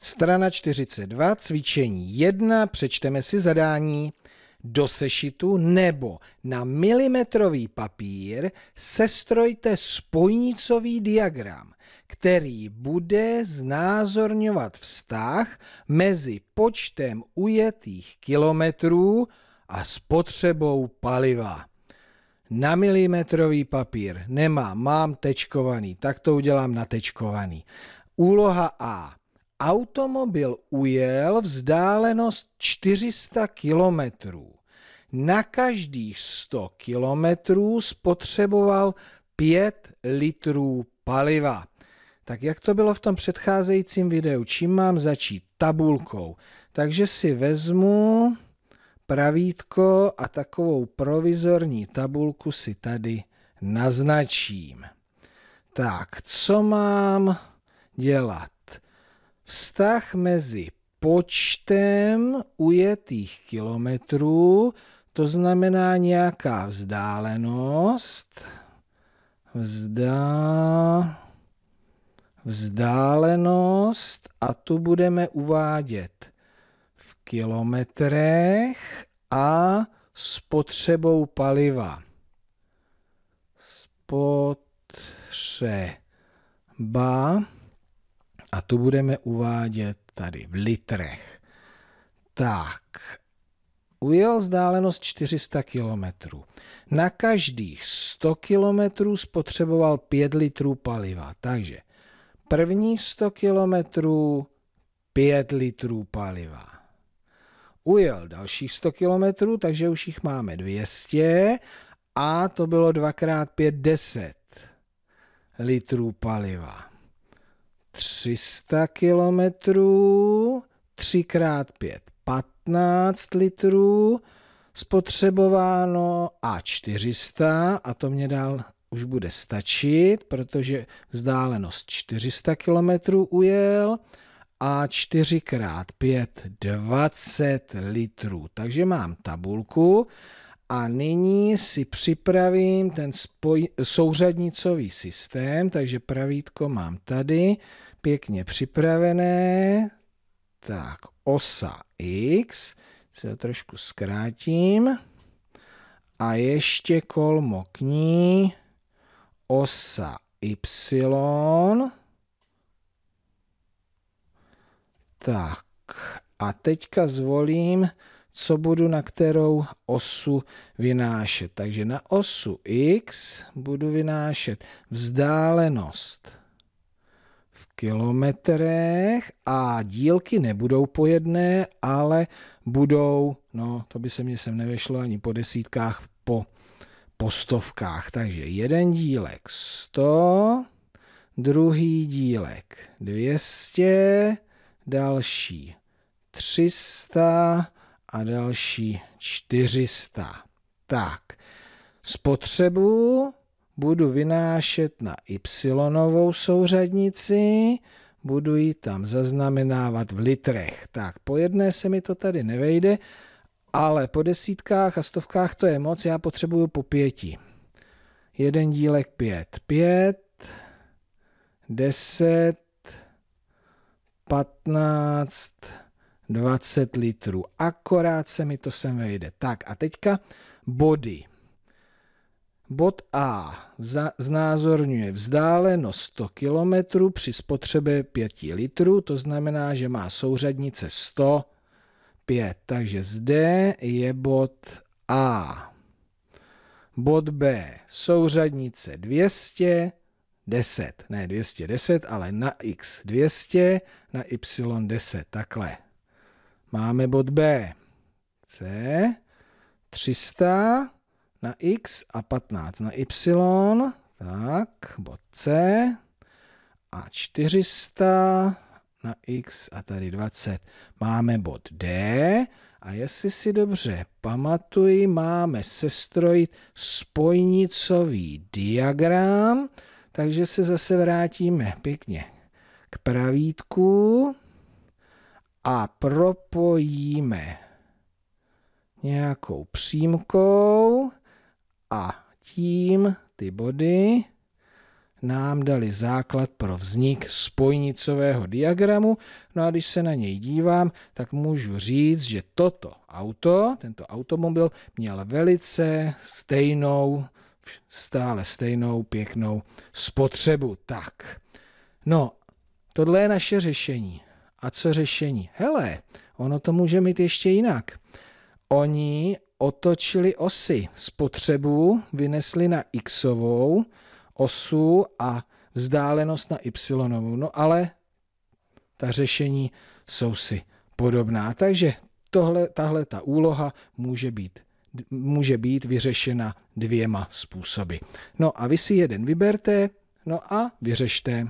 Strana 42, cvičení 1, přečteme si zadání do sešitu nebo na milimetrový papír sestrojte spojnicový diagram, který bude znázorňovat vztah mezi počtem ujetých kilometrů a spotřebou paliva. Na milimetrový papír nemám, mám tečkovaný, tak to udělám na tečkovaný. Úloha A. Automobil ujel vzdálenost 400 kilometrů. Na každých 100 kilometrů spotřeboval 5 litrů paliva. Tak jak to bylo v tom předcházejícím videu? Čím mám začít? Tabulkou. Takže si vezmu pravítko a takovou provizorní tabulku si tady naznačím. Tak, co mám dělat? Vztah mezi počtem ujetých kilometrů, to znamená nějaká vzdálenost, vzdá, vzdálenost a tu budeme uvádět v kilometrech a spotřebou paliva. Spotřeba a tu budeme uvádět tady v litrech. Tak, ujel vzdálenost 400 km. Na každých 100 km spotřeboval 5 litrů paliva. Takže prvních 100 km 5 litrů paliva. Ujel dalších 100 km, takže už jich máme 200 a to bylo 2x5 10 litrů paliva. 300 kilometrů, 3x5, 15 litrů spotřebováno a 400 a to mě dál už bude stačit, protože vzdálenost 400 kilometrů ujel a 4x5 20 litrů. Takže mám tabulku a nyní si připravím ten spoj, souřadnicový systém, takže pravítko mám tady, pěkně připravené. Tak, osa X, se ho trošku zkrátím. A ještě kolmo k ní, osa Y. Tak, a teďka zvolím co budu na kterou osu vynášet. Takže na osu x budu vynášet vzdálenost v kilometrech a dílky nebudou po jedné, ale budou, no to by se mě sem nevešlo ani po desítkách, po, po stovkách. Takže jeden dílek 100, druhý dílek 200, další 300, a další 400. Tak, spotřebu budu vynášet na y souřadnici, budu ji tam zaznamenávat v litrech. Tak, po jedné se mi to tady nevejde, ale po desítkách a stovkách to je moc, já potřebuju po pěti. Jeden dílek pět. Pět, deset, patnáct, 20 litrů. Akorát se mi to sem vejde. Tak a teďka body. Bod A znázorňuje vzdálenost 100 km při spotřebě 5 litrů, to znamená, že má souřadnice 105. Takže zde je bod A. Bod B. Souřadnice 200, 10, ne 210, ale na x 200, na y 10, takhle. Máme bod B. C, 300 na x a 15 na y. Tak, bod C a 400 na x a tady 20. Máme bod D a jestli si dobře pamatuji, máme sestrojit spojnicový diagram, takže se zase vrátíme pěkně k pravítku a propojíme nějakou přímkou a tím ty body nám dali základ pro vznik spojnicového diagramu. No a když se na něj dívám, tak můžu říct, že toto auto, tento automobil, měl velice stejnou, stále stejnou pěknou spotřebu. Tak, no, tohle je naše řešení. A co řešení? Hele, ono to může mít ještě jinak. Oni otočili osy spotřebu, vynesli na xovou, osu a vzdálenost na y. No ale ta řešení jsou si podobná. Takže tohle, tahle ta úloha může být, může být vyřešena dvěma způsoby. No a vy si jeden vyberte, no a vyřešte.